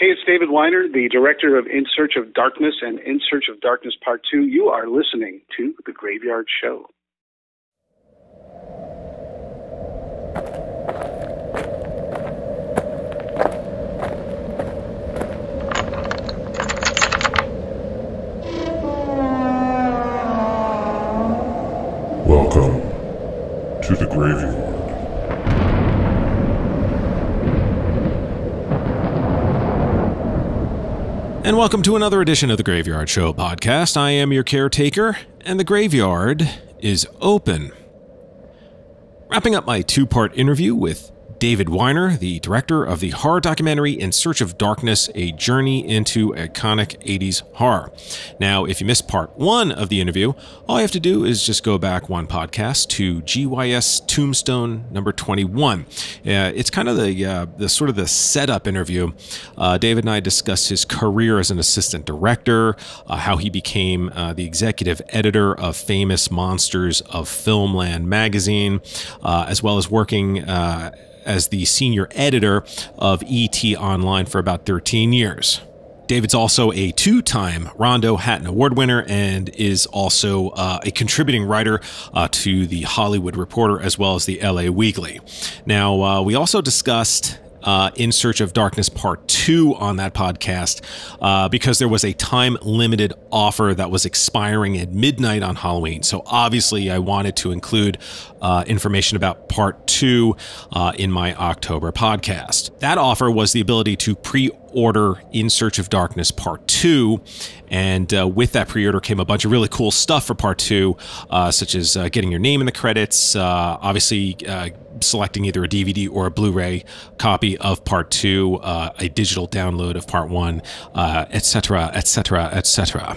Hey, it's David Weiner, the director of In Search of Darkness and In Search of Darkness Part 2. You are listening to The Graveyard Show. Welcome to the graveyard. And welcome to another edition of the Graveyard Show podcast. I am your caretaker, and the graveyard is open. Wrapping up my two part interview with David Weiner, the director of the horror documentary In Search of Darkness A Journey into Iconic 80s Horror. Now, if you missed part one of the interview, all you have to do is just go back one podcast to GYS Tombstone number 21. Uh, it's kind of the, uh, the sort of the setup interview. Uh, David and I discussed his career as an assistant director, uh, how he became uh, the executive editor of Famous Monsters of Filmland magazine, uh, as well as working as the senior editor of ET Online for about 13 years. David's also a two time Rondo Hatton Award winner and is also uh, a contributing writer uh, to the Hollywood Reporter as well as the LA Weekly. Now, uh, we also discussed uh, In Search of Darkness Part 2 on that podcast uh, because there was a time limited offer that was expiring at midnight on Halloween. So obviously, I wanted to include uh, information about Part 2 uh, in my October podcast. That offer was the ability to pre order In Search of Darkness Part 2. And uh, with that pre order came a bunch of really cool stuff for Part 2, uh, such as uh, getting your name in the credits, uh, obviously uh, selecting either a DVD or a Blu ray copy of Part 2, uh, a digital download of Part 1, etc., etc., etc.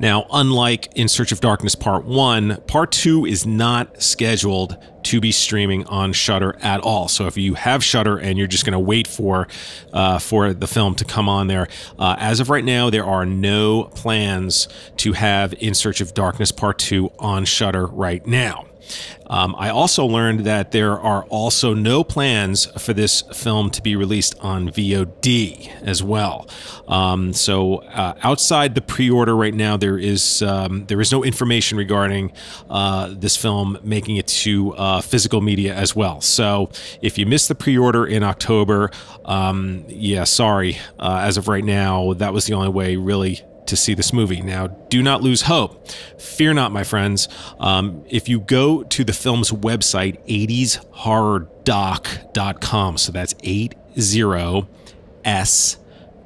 Now, unlike In Search of Darkness Part 1, Part 2 is not scheduled to be streaming on Shudder at all. So if you have Shudder and you're just going to wait for uh, for the film to come on there, uh, as of right now, there are no plans to have In Search of Darkness Part 2 on Shudder right now. Um, I also learned that there are also no plans for this film to be released on VOD as well. Um, so uh, outside the pre-order right now, there is um, there is no information regarding uh, this film making it to uh, physical media as well. So if you missed the pre-order in October, um, yeah, sorry. Uh, as of right now, that was the only way really to see this movie. Now, do not lose hope. Fear not, my friends. Um, if you go to the film's website, 80shorrordoc.com, so that's 80s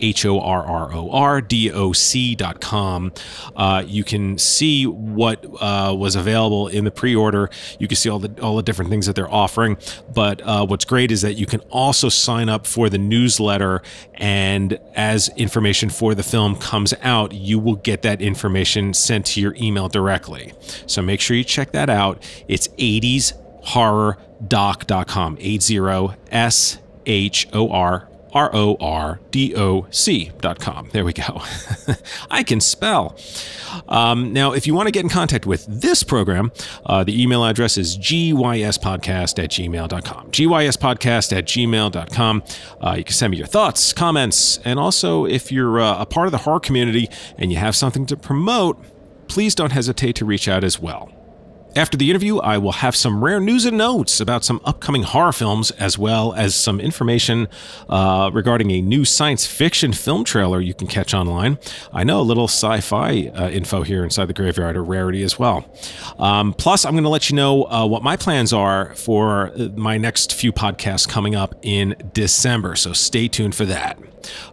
H O R R O R D O C dot com. Uh, you can see what uh, was available in the pre order. You can see all the, all the different things that they're offering. But uh, what's great is that you can also sign up for the newsletter. And as information for the film comes out, you will get that information sent to your email directly. So make sure you check that out. It's 80s horrordoc.com 80 s h o r R O R D O C dot com. There we go. I can spell. Um, now, if you want to get in contact with this program, uh, the email address is gyspodcast at gmail.com. gyspodcast at gmail.com. Uh, you can send me your thoughts, comments, and also if you're uh, a part of the horror community and you have something to promote, please don't hesitate to reach out as well. After the interview, I will have some rare news and notes about some upcoming horror films, as well as some information uh, regarding a new science fiction film trailer you can catch online. I know a little sci fi uh, info here inside the graveyard, a rarity as well. Um, plus, I'm going to let you know uh, what my plans are for uh, my next few podcasts coming up in December, so stay tuned for that.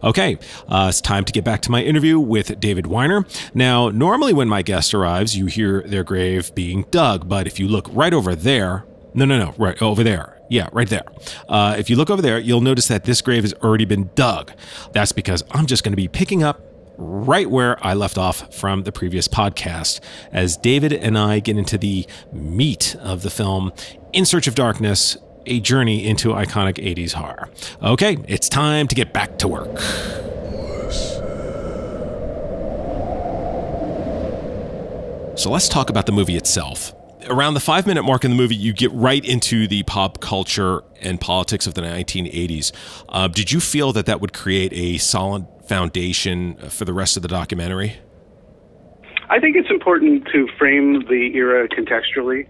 Okay, uh, it's time to get back to my interview with David Weiner. Now, normally when my guest arrives, you hear their grave being dug, but if you look right over there, no, no, no, right over there. Yeah, right there. Uh, if you look over there, you'll notice that this grave has already been dug. That's because I'm just going to be picking up right where I left off from the previous podcast as David and I get into the meat of the film In Search of Darkness a journey into iconic 80s horror. Okay, it's time to get back to work. So let's talk about the movie itself. Around the five minute mark in the movie, you get right into the pop culture and politics of the 1980s. Uh, did you feel that that would create a solid foundation for the rest of the documentary? I think it's important to frame the era contextually.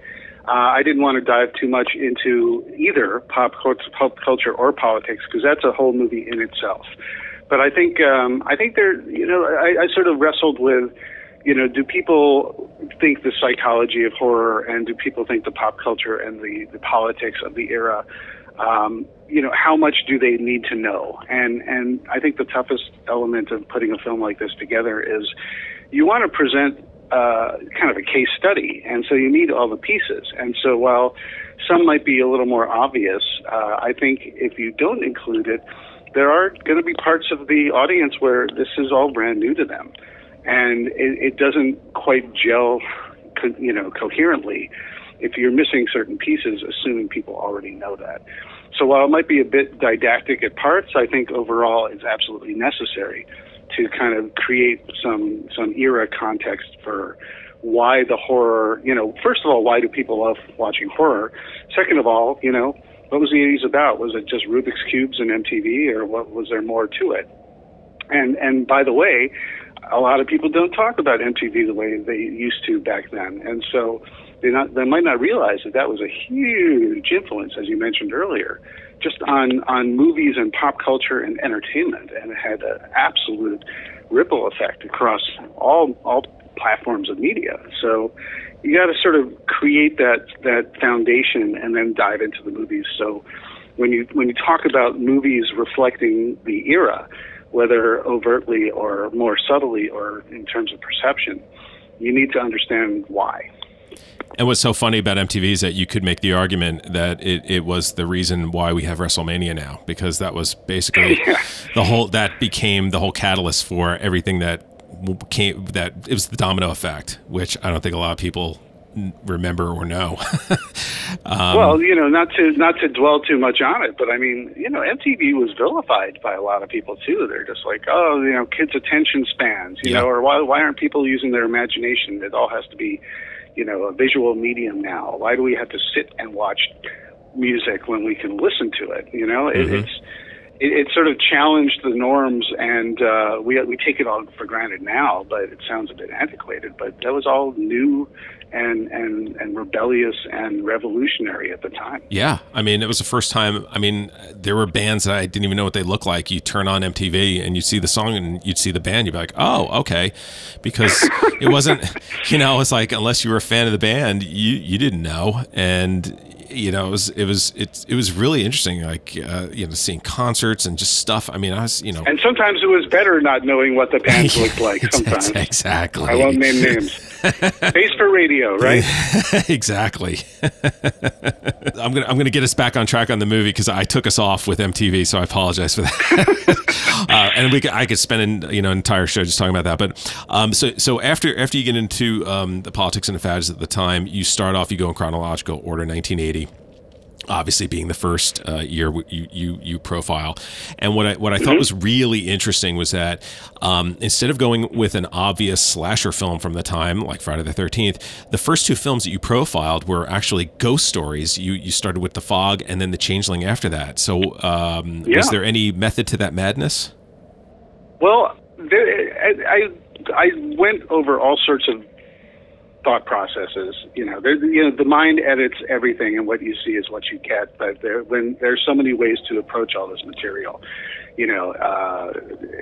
Uh, I didn't want to dive too much into either pop, pop culture or politics because that's a whole movie in itself. But I think um, I think there, you know, I, I sort of wrestled with you know, do people think the psychology of horror and do people think the pop culture and the, the politics of the era, um, you know, how much do they need to know? And, and I think the toughest element of putting a film like this together is you want to present uh, kind of a case study, and so you need all the pieces. And so while some might be a little more obvious, uh, I think if you don't include it, there are going to be parts of the audience where this is all brand new to them and it, it doesn't quite gel, co- you know, coherently if you're missing certain pieces, assuming people already know that. So while it might be a bit didactic at parts, I think overall it's absolutely necessary to kind of create some some era context for why the horror. You know, first of all, why do people love watching horror? Second of all, you know, what was the 80s about? Was it just Rubik's cubes and MTV, or what was there more to it? And and by the way, a lot of people don't talk about MTV the way they used to back then, and so they not they might not realize that that was a huge influence, as you mentioned earlier, just on on movies and pop culture and entertainment, and it had an absolute ripple effect across all all platforms of media. So you got to sort of create that that foundation and then dive into the movies. So when you when you talk about movies reflecting the era whether overtly or more subtly or in terms of perception, you need to understand why. And what's so funny about MTV is that you could make the argument that it, it was the reason why we have WrestleMania now, because that was basically yeah. the whole that became the whole catalyst for everything that came that it was the domino effect, which I don't think a lot of people remember or know. um, well, you know, not to not to dwell too much on it, but I mean, you know, MTV was vilified by a lot of people too. They're just like, oh, you know, kids' attention spans, you yeah. know, or why why aren't people using their imagination? It all has to be, you know, a visual medium now. Why do we have to sit and watch music when we can listen to it? You know, mm-hmm. it's it, it sort of challenged the norms, and uh, we we take it all for granted now. But it sounds a bit antiquated. But that was all new and and and rebellious and revolutionary at the time. Yeah, I mean, it was the first time. I mean, there were bands that I didn't even know what they looked like. You turn on MTV and you'd see the song and you'd see the band. You'd be like, oh, okay, because it wasn't. You know, it's like unless you were a fan of the band, you you didn't know, and you know, it was it was it, it was really interesting, like uh, you know, seeing concerts and just stuff. I mean, I was you know, and sometimes it was better not knowing what the bands looked like. Sometimes exactly. I won't name names. Face for radio, right? exactly. I'm gonna I'm gonna get us back on track on the movie because I took us off with MTV, so I apologize for that. uh, and we could, I could spend an you know entire show just talking about that. But um, so so after after you get into um, the politics and the fads at the time, you start off you go in chronological order, 1980 obviously being the first uh, year you, you you profile. And what I what I mm-hmm. thought was really interesting was that um, instead of going with an obvious slasher film from the time, like Friday the Thirteenth, the first two films that you profiled were actually ghost stories. You you started with The Fog and then The Changeling after that. So um, yeah. was there any method to that madness? Well, there, I I went over all sorts of thought processes. You know, you know, the mind edits everything, and what you see is what you get. But there, when there's so many ways to approach all this material, you know, uh,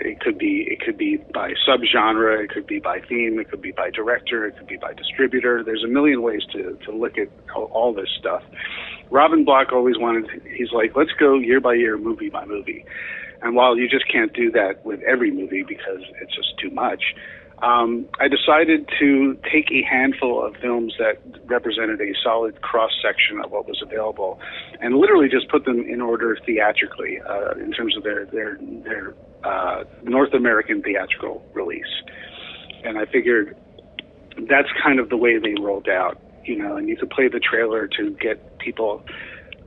it could be it could be by subgenre, it could be by theme, it could be by director, it could be by distributor. There's a million ways to to look at all, this stuff. Robin Block always wanted. He's like, let's go year by year, movie by movie. And while you just can't do that with every movie because it's just too much, um, I decided to take a handful of films that represented a solid cross section of what was available, and literally just put them in order theatrically uh, in terms of their their their uh, North American theatrical release. And I figured that's kind of the way they rolled out, you know. And you could play the trailer to get people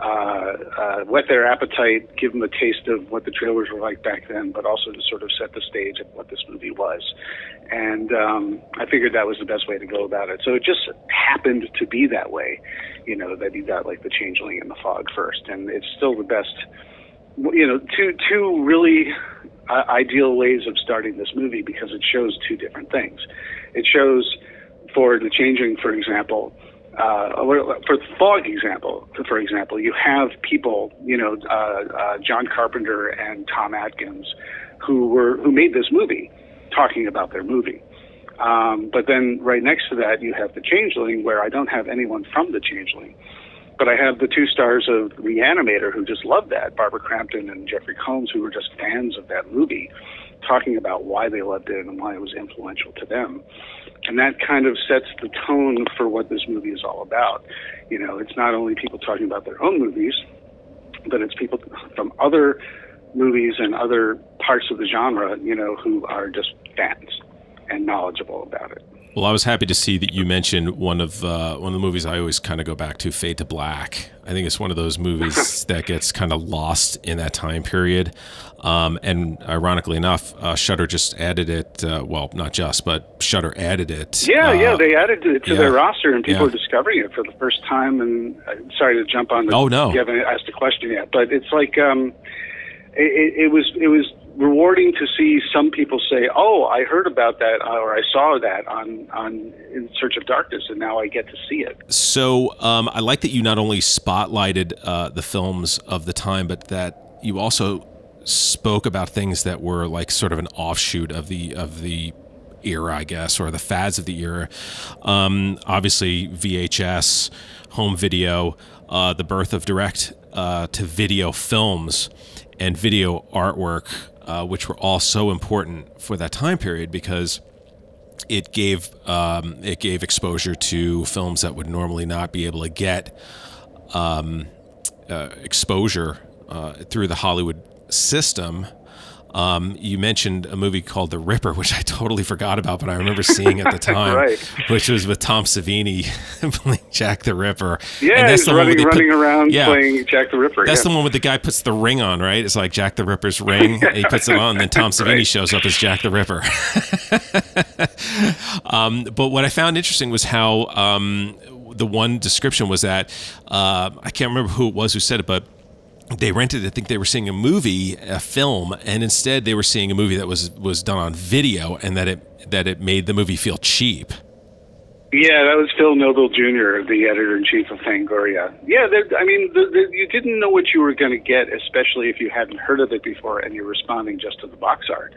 uh, uh, whet their appetite, give them a taste of what the trailers were like back then, but also to sort of set the stage of what this movie was. And um, I figured that was the best way to go about it. So it just happened to be that way, you know, that you got like the changeling and the fog first, and it's still the best. You know, two two really uh, ideal ways of starting this movie because it shows two different things. It shows for the changing, for example, uh, for the fog example, for example, you have people, you know, uh, uh, John Carpenter and Tom Atkins, who were who made this movie, talking about their movie. Um, but then right next to that, you have the Changeling, where I don't have anyone from the Changeling, but I have the two stars of Reanimator who just loved that, Barbara Crampton and Jeffrey Combs, who were just fans of that movie, talking about why they loved it and why it was influential to them and that kind of sets the tone for what this movie is all about. You know, it's not only people talking about their own movies, but it's people from other movies and other parts of the genre, you know, who are just fans and knowledgeable about it. Well, I was happy to see that you mentioned one of uh, one of the movies I always kind of go back to, Fade to Black. I think it's one of those movies that gets kind of lost in that time period. Um, and ironically enough, uh, Shudder just added it. Uh, well, not just, but Shudder added it. Yeah, yeah, uh, they added it to yeah, their roster, and people yeah. are discovering it for the first time. And uh, sorry to jump on. The, oh no, you haven't asked a question yet, but it's like um, it, it was it was rewarding to see some people say, "Oh, I heard about that or I saw that on on In Search of Darkness, and now I get to see it." So um, I like that you not only spotlighted uh, the films of the time, but that you also spoke about things that were like sort of an offshoot of the of the era, I guess, or the fads of the era. Um, obviously, VHS, home video, uh, the birth of direct uh, to video films and video artwork uh, which were all so important for that time period because it gave um, it gave exposure to films that would normally not be able to get um, uh, exposure uh, through the Hollywood system um, you mentioned a movie called The Ripper, which I totally forgot about, but I remember seeing at the time, right. which was with Tom Savini playing Jack the Ripper. Yeah, and that's he's the running, one running put, around yeah, playing Jack the Ripper. That's yeah. the one with the guy puts the ring on, right? It's like Jack the Ripper's ring. he puts it on, and then Tom Savini right. shows up as Jack the Ripper. um, but what I found interesting was how um, the one description was that uh, I can't remember who it was who said it, but they rented. I think they were seeing a movie, a film, and instead they were seeing a movie that was was done on video, and that it that it made the movie feel cheap. Yeah, that was Phil Nobile Jr., the editor in chief of Fangoria. Yeah, I mean, the, the, you didn't know what you were going to get, especially if you hadn't heard of it before and you're responding just to the box art.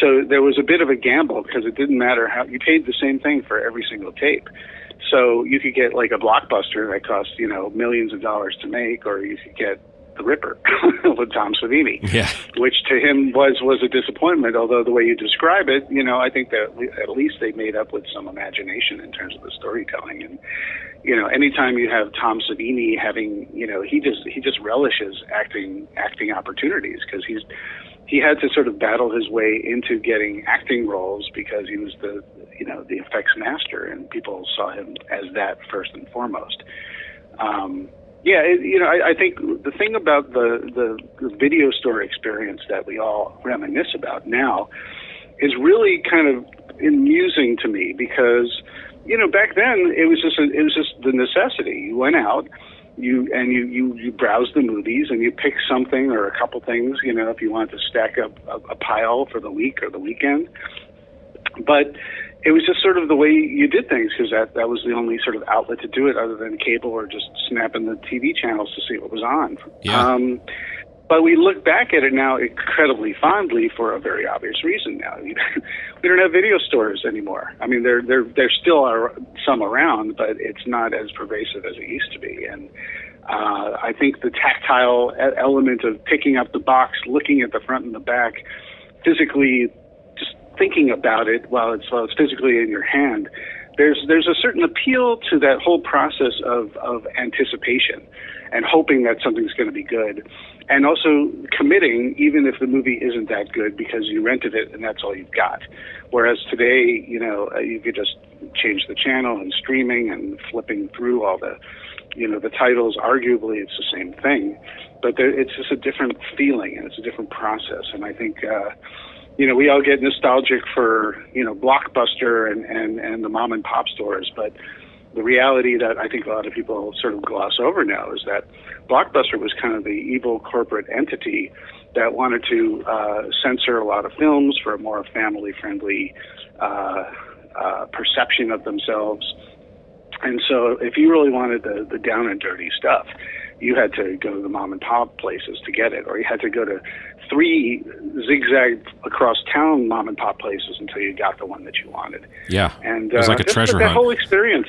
So there was a bit of a gamble because it didn't matter how you paid the same thing for every single tape. So you could get like a blockbuster that cost you know millions of dollars to make, or you could get the Ripper with Tom Savini, yeah. which to him was was a disappointment. Although the way you describe it, you know, I think that at least they made up with some imagination in terms of the storytelling. And you know, anytime you have Tom Savini having, you know, he just he just relishes acting acting opportunities because he's he had to sort of battle his way into getting acting roles because he was the you know the effects master and people saw him as that first and foremost. Um, yeah, it, you know, I, I think the thing about the, the video store experience that we all reminisce about now is really kind of amusing to me because you know back then it was just a, it was just the necessity. You went out, you and you you you browse the movies and you pick something or a couple things. You know, if you wanted to stack up a, a pile for the week or the weekend, but it was just sort of the way you did things because that that was the only sort of outlet to do it other than cable or just snapping the TV channels to see what was on. Yeah. Um, but we look back at it now incredibly fondly for a very obvious reason. Now we don't have video stores anymore. I mean, there there there still are some around, but it's not as pervasive as it used to be. And uh, I think the tactile element of picking up the box, looking at the front and the back, physically thinking about it while it's while it's physically in your hand, there's there's a certain appeal to that whole process of of anticipation and hoping that something's going to be good, and also committing even if the movie isn't that good because you rented it and that's all you've got. Whereas today, you know, uh, you could just change the channel and streaming and flipping through all the you know, the titles arguably it's the same thing, but there, it's just a different feeling and it's a different process. And I think, uh, you know, we all get nostalgic for you know Blockbuster and and and the mom and pop stores, but the reality that I think a lot of people sort of gloss over now is that Blockbuster was kind of the evil corporate entity that wanted to uh, censor a lot of films for a more family friendly uh, uh, perception of themselves. And so, if you really wanted the, the down and dirty stuff, you had to go to the mom and pop places to get it, or you had to go to three zigzag across town mom and pop places until you got the one that you wanted. Yeah, and it was like a uh, treasure that hunt. whole experience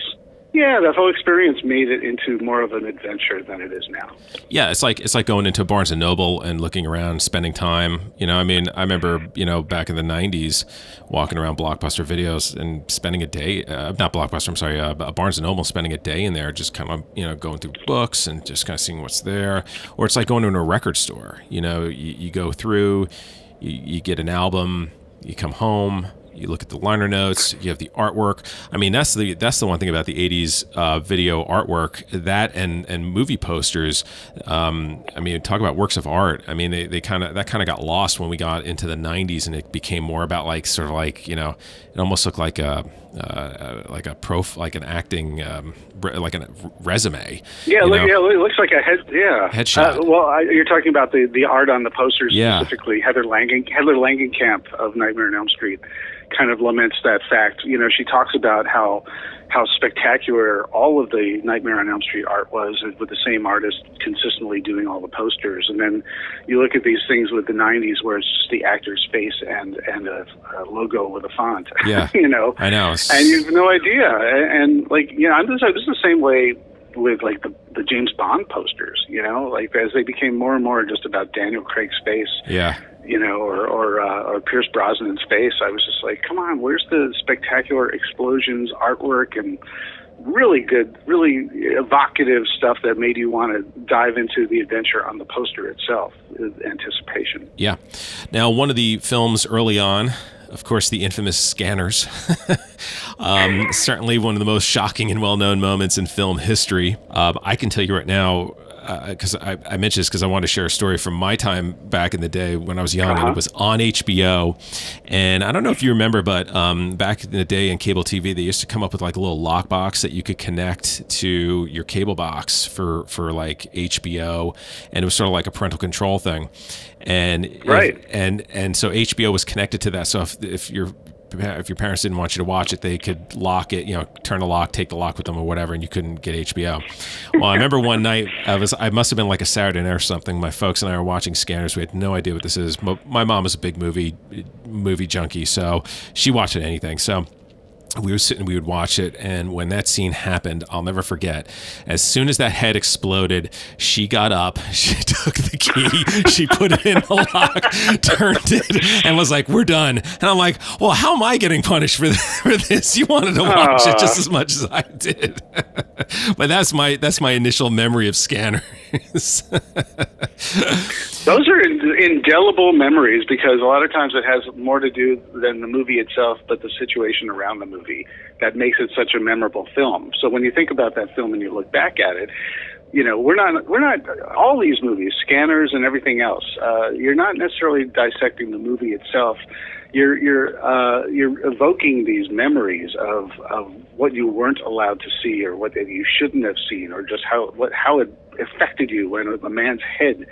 yeah, that whole experience made it into more of an adventure than it is now. Yeah, it's like it's like going into Barnes and Noble and looking around, spending time. You know, I mean, I remember you know back in the '90s, walking around Blockbuster videos and spending a day, uh, not Blockbuster, I'm sorry, uh, Barnes and Noble, spending a day in there, just kind of you know going through books and just kind of seeing what's there. Or it's like going to a record store. You know, you, you go through, you, you get an album, you come home you look at the liner notes. You have the artwork. I mean, that's the that's the one thing about the '80s uh, video artwork. That and and movie posters. Um, I mean, talk about works of art. I mean, they, they kind of that kind of got lost when we got into the '90s, and it became more about like sort of like you know, it almost looked like a uh, like a prof, like an acting, um, like a resume. Yeah, look, yeah, it looks like a head, yeah, headshot. Uh, well, I, you're talking about the the art on the posters yeah. specifically. Heather Langen, Heather Langenkamp of Nightmare on Elm Street kind of laments that fact. You know, she talks about how how spectacular all of the Nightmare on Elm Street art was, with the same artist consistently doing all the posters. And then you look at these things with the '90s, where it's just the actor's face and and a, a logo with a font. Yeah, you know, I know, and you have no idea. And, and like, you know, I'm just, this is the same way with like the the James Bond posters, you know, like as they became more and more just about Daniel Craig's face. Yeah you know, or or, uh, or Pierce Brosnan's face. I was just like, come on, where's the spectacular explosions, artwork, and really good, really evocative stuff that made you want to dive into the adventure on the poster itself, anticipation. Yeah. Now, one of the films early on of course, the infamous scanners. um, certainly one of the most shocking and well known moments in film history. Uh, I can tell you right now, because uh, I, I, mentioned this because I want to share a story from my time back in the day when I was young, uh-huh. and it uh-huh. was on HBO. And I don't know if you remember, but um, back in the day in cable TV, they used to come up with like a little lockbox that you could connect to your cable box for for like HBO, and it was sort of like a parental control thing. And right, if, and and so HBO was connected to that. So if if you're if your parents didn't want you to watch it, they could lock it, you know, turn the lock, take the lock with them or whatever, and you couldn't get HBO. Well, I remember one night I was, I must have been like a Saturday night or something. My folks and I were watching Scanners. We had no idea what this is. My mom was a big movie movie junkie, so she watched anything. So we were sitting, we would watch it, and when that scene happened, I'll never forget. As soon as that head exploded, she got up, she took the key, she put it in the lock, turned it, and was like, "We're done." And I'm like, "Well, how am I getting punished for this? For this? You wanted to watch uh. it just as much as I did." but that's my that's my initial memory of Scanners. Those are indelible memories because a lot of times it has more to do than the movie itself, but the situation around the movie that makes it such a memorable film. So when you think about that film and you look back at it, you know we're not we're not all these movies, scanners and everything else. Uh, you're not necessarily dissecting the movie itself. You're you're uh, you're evoking these memories of of what you weren't allowed to see or what you shouldn't have seen or just how what how it affected you when a man's head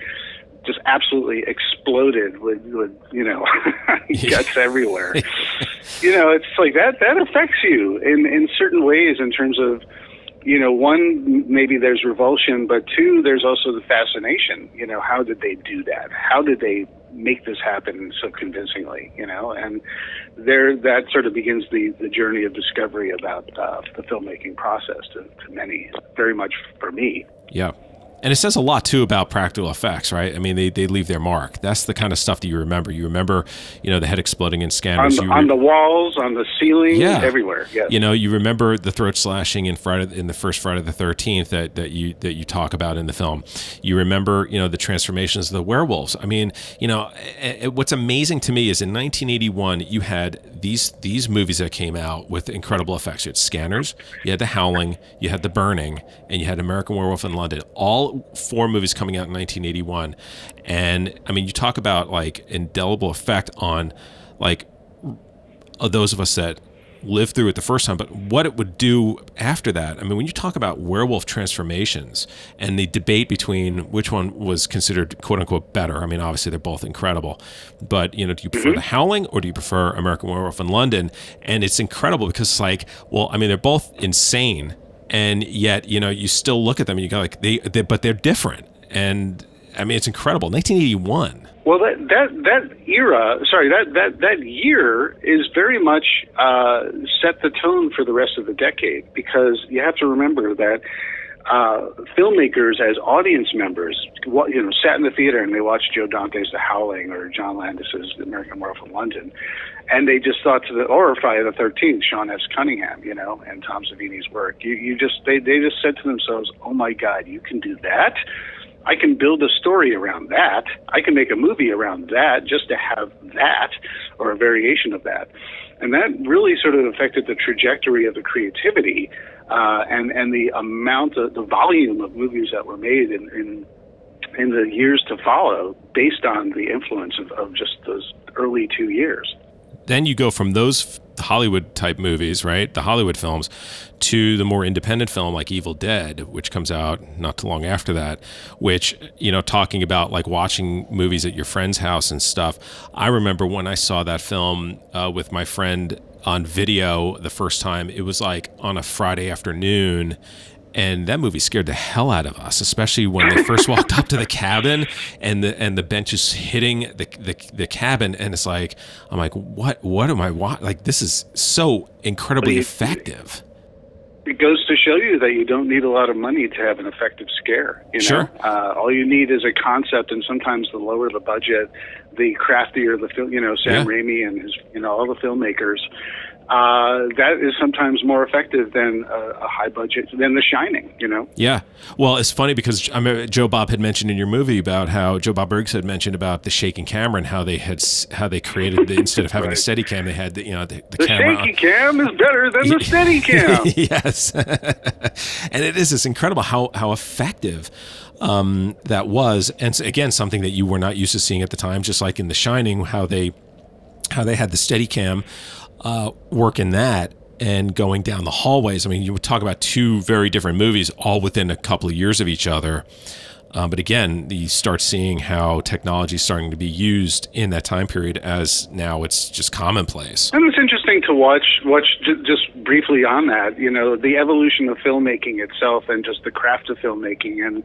just absolutely exploded with, with you know guts everywhere. you know, it's like that that affects you in in certain ways in terms of you know one maybe there's revulsion, but two there's also the fascination. You know, how did they do that? How did they make this happen so convincingly? You know, and there that sort of begins the the journey of discovery about uh, the filmmaking process to, to many, very much for me. Yeah. And it says a lot too about practical effects, right? I mean, they, they leave their mark. That's the kind of stuff that you remember. You remember, you know, the head exploding in scanners. On, you the, on the walls, on the ceiling, Yeah. everywhere. Yes. you know, you remember the throat slashing in Friday in the first Friday the Thirteenth that, that you that you talk about in the film. You remember, you know, the transformations of the werewolves. I mean, you know, eh, eh, what's amazing to me is in 1981 you had these these movies that came out with incredible effects. You had Scanners, you had The Howling, you had The Burning, and you had American Werewolf in London. All four movies coming out in 1981, and I mean, you talk about like indelible effect on like of those of us that lived through it the first time, but what it would do after that. I mean, when you talk about werewolf transformations and the debate between which one was considered quote unquote better, I mean, obviously they're both incredible, but you know, do you prefer mm-hmm. The Howling or do you prefer American Werewolf in London? And it's incredible because it's like, well, I mean, they're both insane, and yet you know, you still look at them and you go like they, they but they're different, and I mean, it's incredible. 1981. Well, that that that era, sorry, that that that year is very much uh, set the tone for the rest of the decade because you have to remember that uh, filmmakers, as audience members, you know, sat in the theater and they watched Joe Dante's The Howling or John Landis's The American Werewolf in London, and they just thought to the or Friday the Thirteenth, Sean S. Cunningham, you know, and Tom Savini's work. You you just they they just said to themselves, "Oh my God, you can do that." I can build a story around that. I can make a movie around that just to have that or a variation of that. And that really sort of affected the trajectory of the creativity uh, and and the amount of the volume of movies that were made in in, in the years to follow, based on the influence of, of just those early two years. then you go from those Hollywood type movies, right? The Hollywood films to the more independent film like Evil Dead, which comes out not too long after that, which, you know, talking about like watching movies at your friend's house and stuff. I remember when I saw that film uh, with my friend on video the first time, it was like on a Friday afternoon. And that movie scared the hell out of us, especially when they first walked up to the cabin and the and the bench is hitting the, the the cabin, and it's like I'm like, what what am I wa Like this is so incredibly you- effective. It goes to show you that you don't need a lot of money to have an effective scare. You know? Sure. Uh, all you need is a concept, and sometimes the lower the budget, the craftier the film. You know, Sam Yeah. Raimi and his, you know, all the filmmakers. Uh, that is sometimes more effective than a, a high budget than The Shining. You know. Yeah. Well, it's funny because I remember Joe Bob had mentioned in your movie about how Joe Bob Briggs had mentioned about the shaking camera and how they had how they created the instead of having Right. a steady cam, they had the, you know the, the, The camera. shaky cam is better than the steady cam. yes, and it is. It's incredible how how effective um, that was, and again, something that you were not used to seeing at the time. Just like in The Shining, how they how they had the steady cam uh, work in that and going down the hallways. I mean, you would talk about two very different movies, all within a couple of years of each other. Um, but again, you start seeing how technology is starting to be used in that time period as now it's just commonplace. And it's interesting to watch. Watch just briefly on that. You know, the evolution of filmmaking itself, and just the craft of filmmaking, and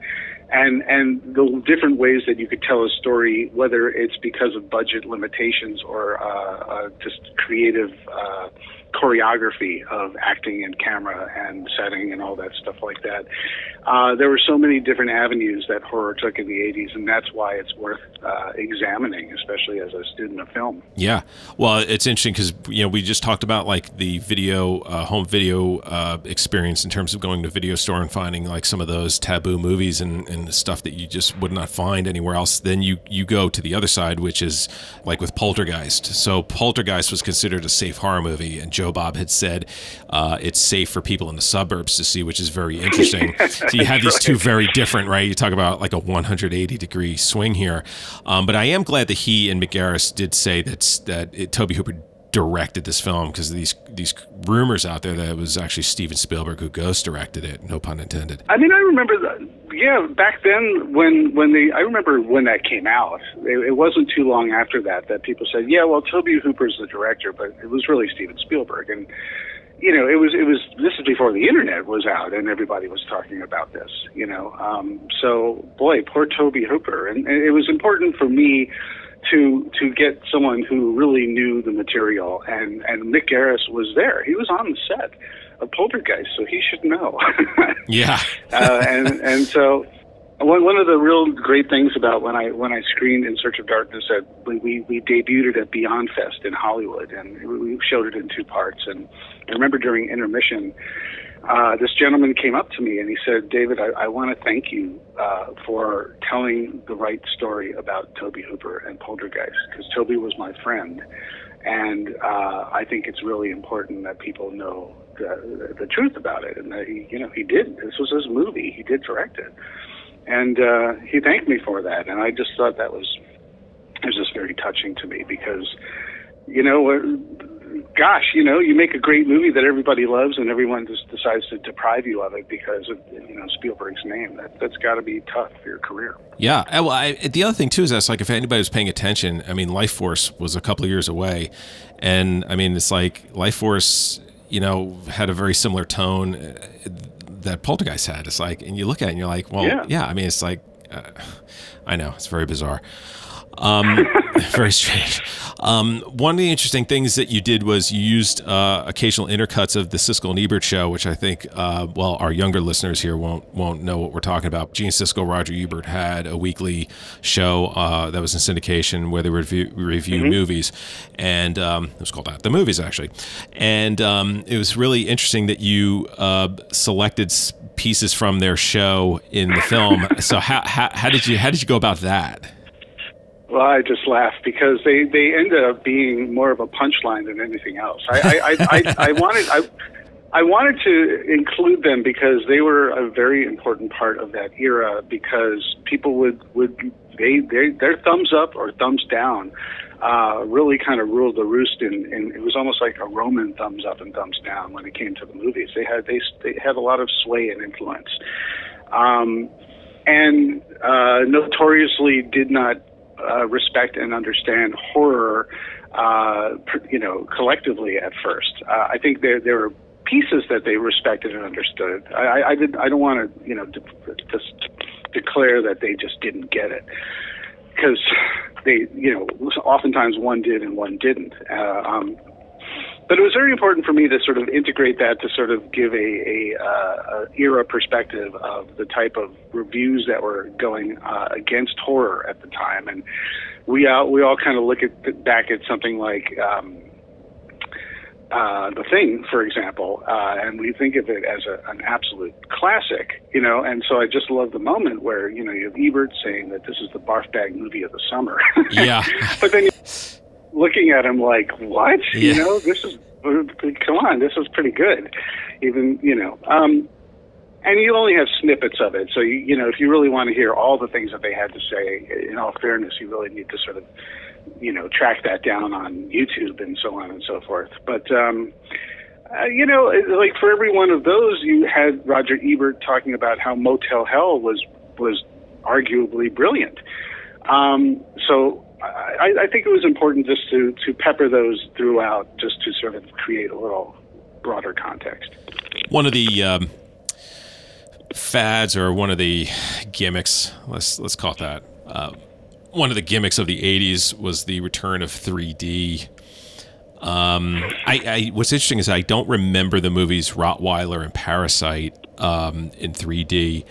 and and the different ways that you could tell a story, whether it's because of budget limitations or uh, uh, just creative uh, choreography of acting and camera and setting and all that stuff like that. Uh, there were so many different avenues that horror took in the 80s, and that's why it's worth uh, examining, especially as a student of film. Yeah. Well, it's interesting because you know we just talked about like the video, uh, home video uh, experience in terms of going to video store and finding like some of those taboo movies and, and stuff that you just would not find anywhere else. Then you you go to the other side, which is like with Poltergeist. So Poltergeist was considered a safe horror movie, and Joe Bob had said uh, it's safe for people in the suburbs to see, which is very interesting. so you have these two very different, right? You talk about like a 180 degree swing here. Um, but I am glad that he and Mick Garris did say that's, that it, Tobe Hooper directed this film because these these rumors out there that it was actually Steven Spielberg who ghost directed it. No pun intended. I mean, I remember that. Yeah, back then when when they, I remember when that came out. It, it wasn't too long after that that people said, "Yeah, well, Tobe Hooper's the director," but it was really Steven Spielberg. And you know, it was it was this is before the internet was out and everybody was talking about this. You know, um, so boy, poor Tobe Hooper. And, and it was important for me to to get someone who really knew the material and and Mick Garris was there. He was on the set of Poltergeist, so he should know. Yeah. uh, and and so one one of the real great things about when I when I screened In Search of Darkness that we we, we debuted it at Beyond Fest in Hollywood and we showed it in two parts and I remember during intermission uh, this gentleman came up to me and he said, David, I, I want to thank you uh, for telling the right story about Tobe Hooper and Poltergeist because Tobe was my friend. And uh, I think it's really important that people know the, the truth about it. And that he, you know, he did. This was his movie. He did direct it. And uh, he thanked me for that. And I just thought that was, it was just very touching to me because, you know, gosh, you know, you make a great movie that everybody loves, and everyone just decides to deprive you of it because of you know Spielberg's name. That that's got to be tough for your career. Yeah. Well, I, the other thing too is that's like if anybody was paying attention. I mean, Lifeforce was a couple of years away, and I mean, it's like Lifeforce, you know, had a very similar tone uh, that Poltergeist had. It's like, and you look at it and you're like, well, yeah. yeah I mean, it's like, uh, I know it's very bizarre. Um, very strange. Um, one of the interesting things that you did was you used uh, occasional intercuts of the Siskel and Ebert show, which I think, uh, well, our younger listeners here won't won't know what we're talking about. Gene Siskel, Roger Ebert had a weekly show uh, that was in syndication where they review review mm-hmm. movies, and um, it was called that the movies actually, and um, it was really interesting that you uh, selected pieces from their show in the film. so how, how how did you how did you go about that? Well, I just laugh because they they ended up being more of a punchline than anything else. I I, I, I, I wanted I. I wanted to include them because they were a very important part of that era. Because people would would they, they their thumbs up or thumbs down uh, really kind of ruled the roost, and, and it was almost like a Roman thumbs up and thumbs down when it came to the movies. They had they they had a lot of sway and influence, um, and uh, notoriously did not uh, respect and understand horror, uh, you know, collectively at first. Uh, I think there there were pieces that they respected and understood. I, I, I did. I don't want to, you know, just declare that they just didn't get it because they, you know, oftentimes one did and one didn't. Uh, um, but it was very important for me to sort of integrate that to sort of give a, a, uh, a era perspective of the type of reviews that were going uh, against horror at the time, and we all we all kind of look at back at something like. Um, uh, the Thing, for example, uh, and we think of it as a, an absolute classic, you know. And so I just love the moment where you know you have Ebert saying that this is the barf bag movie of the summer. Yeah. but then looking at him like, what? Yeah. You know, this is come on, this is pretty good. Even you know, um, and you only have snippets of it. So you, you know, if you really want to hear all the things that they had to say, in all fairness, you really need to sort of you know track that down on YouTube and so on and so forth. But um, uh, you know, like for every one of those, you had Roger Ebert talking about how Motel Hell was was arguably brilliant. Um, so I, I think it was important just to, to pepper those throughout, just to sort of create a little broader context. One of the um, fads, or one of the gimmicks, let's let's call it that. Uh, one of the gimmicks of the '80s was the return of 3D. Um, I, I, what's interesting is I don't remember the movies Rottweiler and Parasite um, in 3D.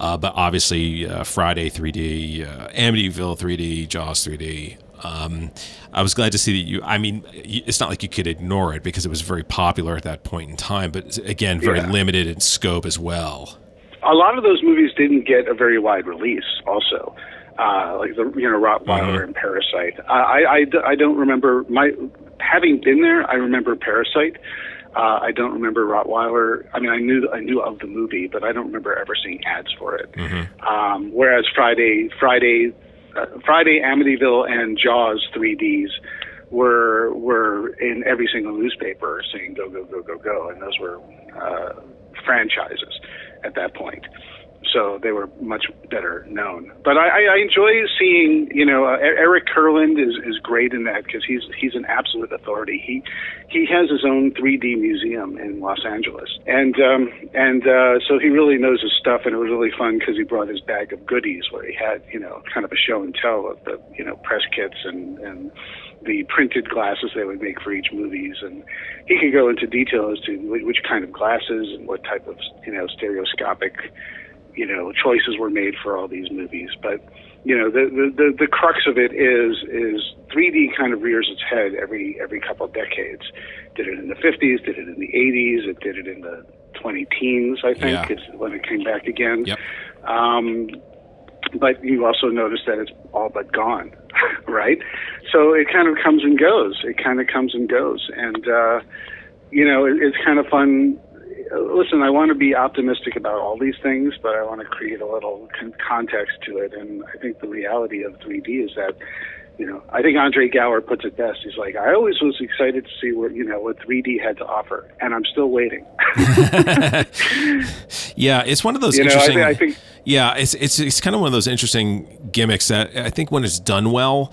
Uh, but obviously, uh, Friday 3D, uh, Amityville 3D, Jaws 3D. Um, I was glad to see that you. I mean, it's not like you could ignore it because it was very popular at that point in time, but again, very yeah. limited in scope as well. A lot of those movies didn't get a very wide release, also. Uh, like the you know Rottweiler mm-hmm. and Parasite. I, I, I don't remember my having been there. I remember Parasite, uh, I don't remember Rottweiler. I mean, I knew I knew of the movie, but I don't remember ever seeing ads for it. Mm-hmm. Um, whereas Friday, Friday, uh, Friday, Amityville, and Jaws 3ds were were in every single newspaper saying go go go go go, and those were uh, franchises at that point so they were much better known. But I, I enjoy seeing, you know, uh, Eric Kurland is, is great in that because he's he's an absolute authority. He he has his own 3D museum in Los Angeles, and um, and uh, so he really knows his stuff. And it was really fun because he brought his bag of goodies where he had, you know, kind of a show and tell of the, you know, press kits and and the printed glasses they would make for each movies, and he could go into detail as to which kind of glasses and what type of you know stereoscopic you know choices were made for all these movies, but you know the, the the the crux of it is is 3D kind of rears its head every every couple of decades. Did it in the 50s, did it in the 80s, it did it in the 20 teens, I think, Yeah. is when it came back again. Yep. Um, but you also notice that it's all but gone, right? So it kind of comes and goes. It kind of comes and goes, and uh, you know, it, it's kind of fun. Listen, I want to be optimistic about all these things, but I want to create a little con- context to it. And I think the reality of 3D is that, you know, I think Andre Gower puts it best. He's like, I always was excited to see what you know what 3D had to offer, and I'm still waiting. Yeah, it's one of those You know, I, interesting. I think yeah, it's it's it's kind of one of those interesting gimmicks that I think when it's done well,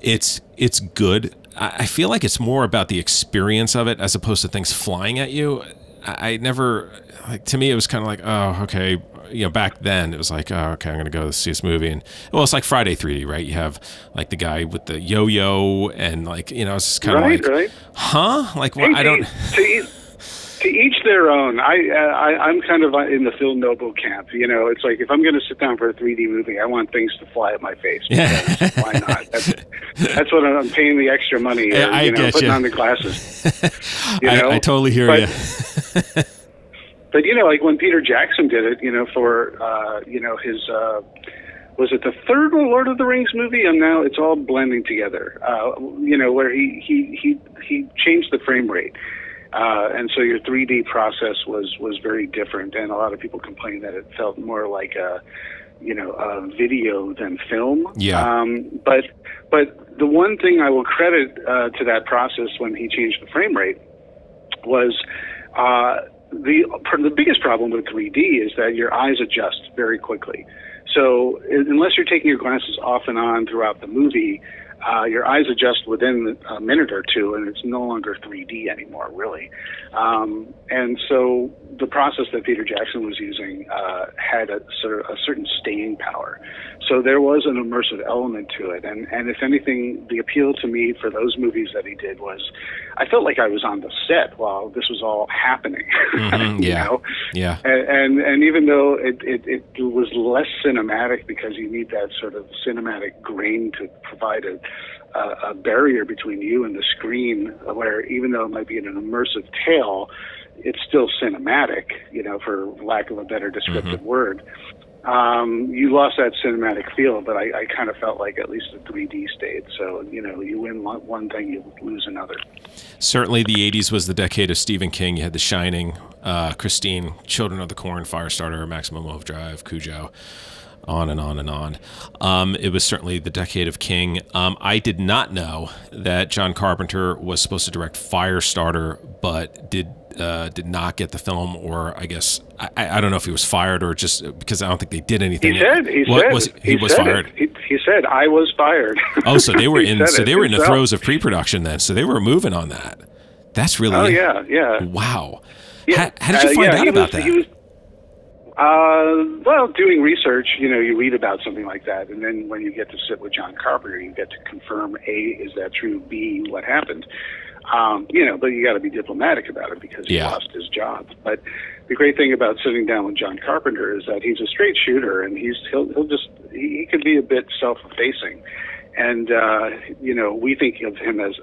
it's it's good. I I feel like it's more about the experience of it as opposed to things flying at you. I, never like to me it was kind of like oh okay you know back then it was like oh okay I'm gonna go see this movie. And well it's like Friday 3D right? You have like the guy with the yo-yo and like you know it's just kind of right, like right. huh? Like well, Hey, I don't To, to, each, their own. I, I I'm kind of in the Phil Nobile camp. You know, it's like if I'm going to sit down for a 3D movie, I want things to fly at my face. Yeah. Why not? That's, that's what I'm paying the extra money. Yeah, uh, I you know, putting you. on the glasses. You I, know? I totally hear But- you But you know, like when Peter Jackson did it, you know, for uh, you know his uh, was it the third Lord of the Rings movie? And now it's all blending together. Uh, you know, where he he he he changed the frame rate. Uh, and so your 3D process was was very different, and a lot of people complained that it felt more like a, you know, a video than film. Yeah. Um, but but the one thing I will credit uh, to that process when he changed the frame rate was uh, the the biggest problem with 3D is that your eyes adjust very quickly. So unless you're taking your glasses off and on throughout the movie, uh, your eyes adjust within a minute or two, and it's no longer 3D anymore, really. Um, and so the process that Peter Jackson was using uh, had a sort of a certain staying power. So there was an immersive element to it, and and if anything, the appeal to me for those movies that he did was, I felt like I was on the set while this was all happening. Mhm, you yeah. know? yeah and, and and even though it, it it was less cinematic because you need that sort of cinematic grain to provide a a, a barrier between you and the screen, where even though it might be an immersive tale, it's still cinematic. You know, for lack of a better descriptive word. Um, you lost that cinematic feel, but I, I kind of felt like at least the 3D stayed. So you know, you win one one thing, you lose another. certainly the 80s was the decade of Stephen King. You had The Shining, uh, Christine, Children of the Corn, Firestarter, Maximum Overdrive, Cujo, on and on and on. Um, it was certainly the decade of King. Um, I did not know that John Carpenter was supposed to direct Firestarter, but did uh, did not get the film, or I guess I, I don't know if he was fired or just because I don't think they did anything. He said he What said was he, was said fired? He, he said I was fired. Oh, so they were in so they were in the throes of pre-production then. So they were moving on that. That's really Oh yeah, yeah. Wow. Yeah, How, how did you uh, find yeah, out he about was, that? Uh, well, doing research, you know, you read about something like that, and then when you get to sit with John Carpenter, you get to confirm: A, is that true? B, what happened? Um, you know, but you got to be diplomatic about it because he Yeah. lost his job. But the great thing about sitting down with John Carpenter is that he's a straight shooter, and he's he'll he'll just he, he could be a bit self-effacing, and uh, you know, we think of him as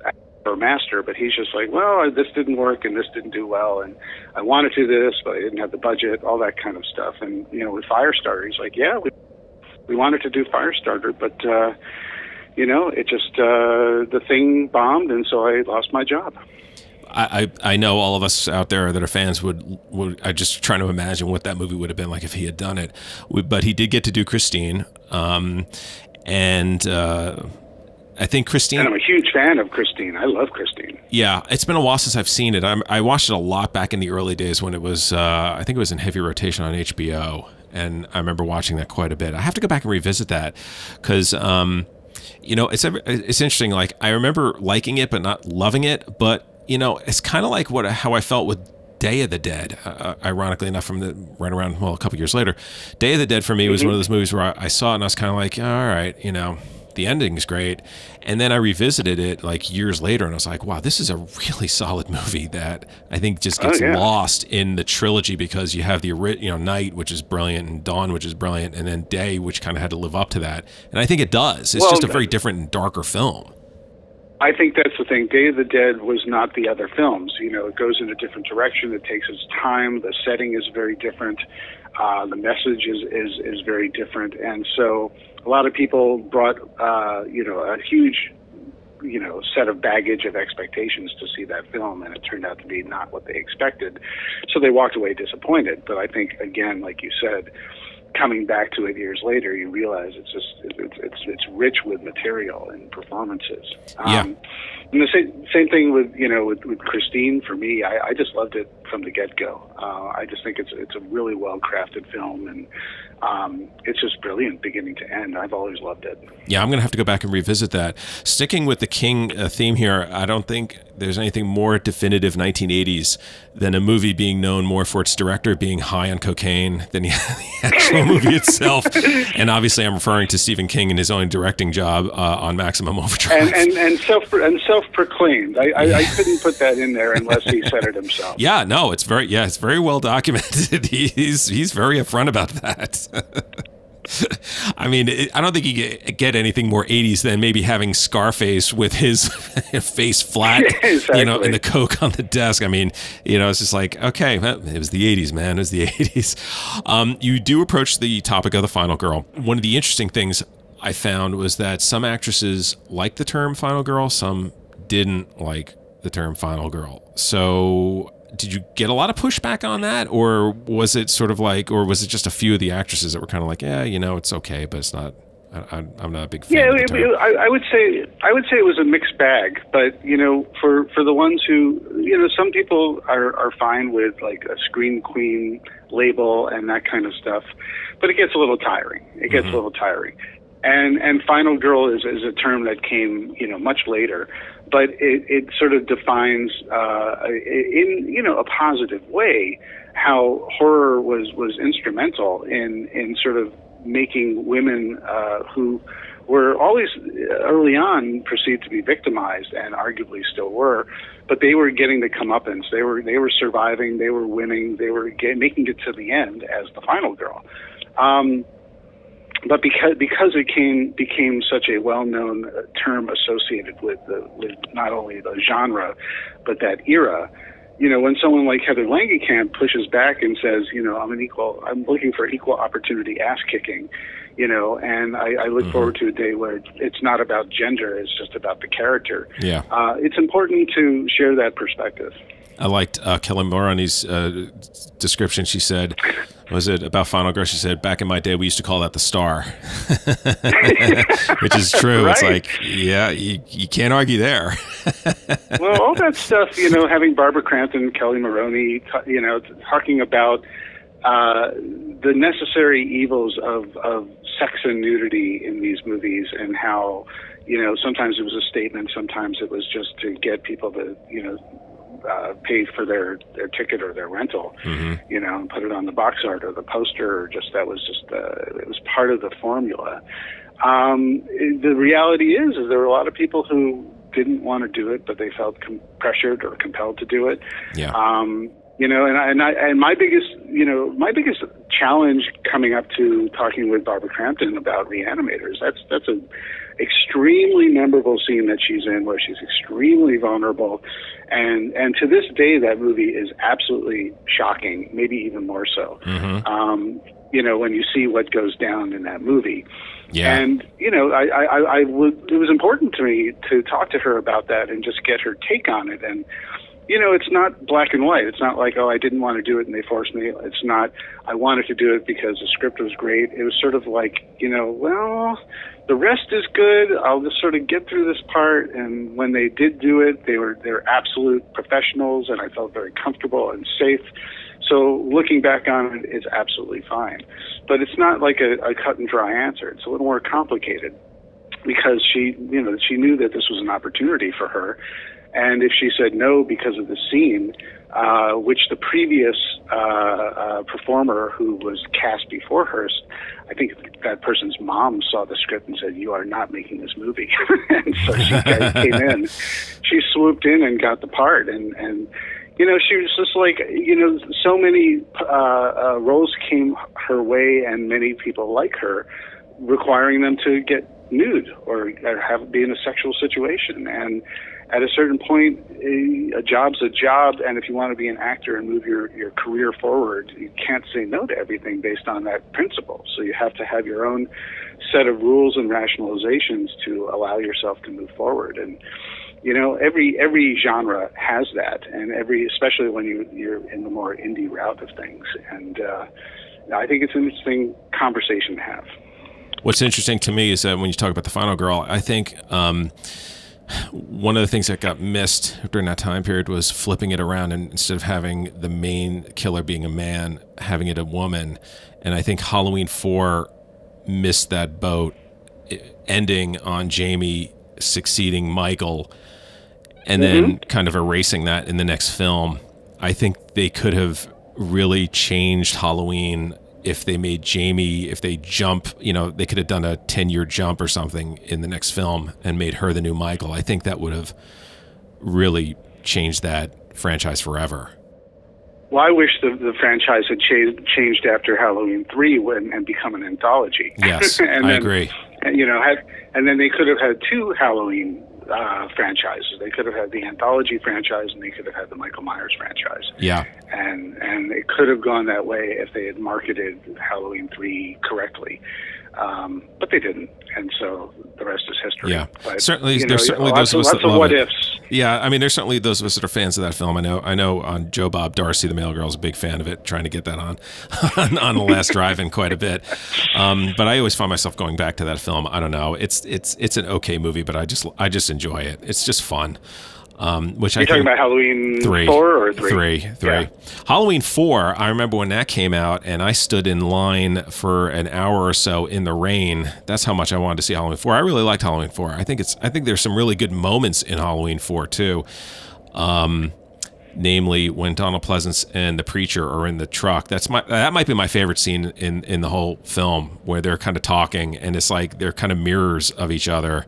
or master, but he's just like, well, this didn't work and this didn't do well, and I wanted to do this, but I didn't have the budget, all that kind of stuff. And you know, with Firestarter, he's like, yeah, we we wanted to do Firestarter, but uh, you know, it just uh, the thing bombed, and so I lost my job. I, I know all of us out there that are fans would would I just trying to imagine what that movie would have been like if he had done it. But he did get to do Christine, um, and uh, I think Christine. And I'm a huge fan of Christine. I love Christine. Yeah, it's been a while since I've seen it. I'm, I watched it a lot back in the early days when it was, uh, I think it was in heavy rotation on HBO, and I remember watching that quite a bit. I have to go back and revisit that because, um, you know, it's it's interesting. Like I remember liking it but not loving it, but you know, it's kind of like what how I felt with Day of the Dead. Uh, ironically enough, from the right around well a couple years later, Day of the Dead for me was one of those movies where I, I saw it and I was kind of like, all right, you know, the ending's great. And then I revisited it like years later, and I was like, wow, this is a really solid movie that I think just gets Oh, yeah. lost in the trilogy because you have the you know night, which is brilliant, and dawn, which is brilliant, and then day, which kind of had to live up to that. And I think it does. It's Well, just a very different and darker film. I think that's the thing. Day of the Dead was not the other films. You know, it goes in a different direction. It takes its time. The setting is very different. Uh, the message is, is is very different. And so, a lot of people brought uh, you know a huge you know set of baggage of expectations to see that film, and it turned out to be not what they expected. So they walked away disappointed. But I think again, like you said. Coming back to it years later, you realize it's just it's it's, it's rich with material and performances. Yeah. And the same same thing with you know with, with Christine. For me, I, I just loved it from the get go. Uh, I just think it's it's a really well crafted film, and um, it's just brilliant beginning to end. I've always loved it. Yeah, I'm going to have to go back and revisit that. Sticking with the King uh, theme here, I don't think there's anything more definitive 1980s than a movie being known more for its director being high on cocaine than the, the actual movie itself. And obviously, I'm referring to Stephen King and his own directing job uh, on Maximum Overdrive. And and, and self and self proclaimed. I, I, I couldn't put that in there unless he said it himself. yeah, no, it's very yeah, it's very well documented. he's he's very upfront about that. I mean, it, I don't think you get, get anything more 80s than maybe having Scarface with his face flat, you know, and the coke on the desk. I mean, you know, it's just like, okay, well, it was the 80s, man. It was the 80s. Um, you do approach the topic of the final girl. One of the interesting things I found was that some actresses like the term final girl, some didn't like the term final girl. So did you get a lot of pushback on that or was it sort of like or was it just a few of the actresses that were kind of like yeah you know it's okay but it's not I, i'm not a big fan Yeah, of the it, term. it, I, I would say I would say it was a mixed bag, but you know, for for the ones who you know, some people are are fine with like a screen queen label and that kind of stuff, but it gets a little tiring. It gets mm-hmm. a little tiring, and and final girl is is a term that came you know much later, but it it sort of defines uh, in you know a positive way how horror was was instrumental in in sort of making women uh, who were always uh, early on perceived to be victimized and arguably still were, but they were getting the comeuppance. They were they were surviving. They were winning. They were get, making it to the end as the final girl. Um, but because because it came became such a well-known uh, term associated with the with not only the genre, but that era, you know, when someone like Heather Langenkamp pushes back and says, you know, I'm an equal, I'm looking for equal opportunity ass kicking, you know, and I, I look forward to a day where it's, not about gender, it's just about the character. yeah. Uh, it's important to share that perspective. i liked uh, Kelly Maroney's uh, description. She said was it about final girl? She said back in my day we used to call that the star. Which is true. It's like yeah you, you can't argue there. Well, all that stuff, you know, having Barbara Crampton, Kelly Maroney, you know, talking about uh, the necessary evils of, of sex and nudity in these movies and how, you know, sometimes it was a statement, sometimes it was just to get people to, you know, uh, pay for their, their ticket or their rental, you know, and put it on the box art or the poster or just that was just, uh, it was part of the formula. Um, the reality is, is there were a lot of people who didn't want to do it, but they felt com- pressured or compelled to do it. yeah Um, you know, and I, and I, and my biggest, you know, my biggest challenge coming up to talking with Barbara Crampton about reanimators. That's that's a extremely memorable scene that she's in, where she's extremely vulnerable, and and to this day, that movie is absolutely shocking, maybe even more so. Um, you know, when you see what goes down in that movie. Yeah. And you know, I, I, I- I would. It was important to me to talk to her about that and just get her take on it. And you know, it's not black and white. It's not like, oh, I didn't want to do it and they forced me. It's not, I wanted to do it because the script was great. It was sort of like, you know, well, the rest is good. I'll just sort of get through this part. And when they did do it, they were they're absolute professionals, and I felt very comfortable and safe. So looking back on it, it's absolutely fine. But it's not like a, a cut and dry answer. It's a little more complicated because she, you know, she knew that this was an opportunity for her, And if she said no because of the scene, uh, which the previous uh, uh, performer who was cast before her, I think that person's mom saw the script and said, "You are not making this movie," and so she came in. She swooped in and got the part, and and you know she was just like you know so many uh, uh, roles came her way, and many people like her, requiring them to get nude or, or have be in a sexual situation. And at a certain point, a job's a job, and if you want to be an actor and move your, your career forward, you can't say no to everything based on that principle. So you have to have your own set of rules and rationalizations to allow yourself to move forward. And you know, every every genre has that, and every especially when you you're in the more indie route of things. And uh, I think it's an interesting conversation to have. What's interesting to me is that when you talk about the final girl, I think. Um, one of the things that got missed during that time period was flipping it around and instead of having the main killer being a man, having it a woman. And I think Halloween 4 missed that boat, ending on Jamie succeeding Michael and mm-hmm. then kind of erasing that in the next film. I think they could have really changed Halloween if they made Jamie, if they jump, you know, they could have done a 10 year jump or something in the next film and made her the new Michael. I think that would have really changed that franchise forever. Well, I wish the, the franchise had cha- changed after Halloween 3 when, and become an anthology. Yes, and I agree. You know, had, and then they could have had two Halloween uh, franchises. They could have had the anthology franchise, and they could have had the Michael Myers franchise. Yeah, and and it could have gone that way if they had marketed Halloween three correctly. Um, but they didn't, and so the rest is history. Yeah, but, certainly. There's know, certainly those of us that love what it. ifs. Yeah, I mean, there's certainly those of us that are fans of that film. I know, I know. On Joe Bob Darcy, the mail girl, is a big fan of it, trying to get that on on, on the last drive-in quite a bit. Um, but I always find myself going back to that film. I don't know. It's it's it's an okay movie, but I just I just enjoy it. It's just fun. Um, which You're I talking about Halloween three, four or three? Three, three. Yeah. Halloween four. I remember when that came out, and I stood in line for an hour or so in the rain. That's how much I wanted to see Halloween four. I really liked Halloween four. I think it's. I think there's some really good moments in Halloween four too. Um, namely when Donald Pleasence and the preacher are in the truck. That's my that might be my favorite scene in in the whole film where they're kind of talking and it's like they're kind of mirrors of each other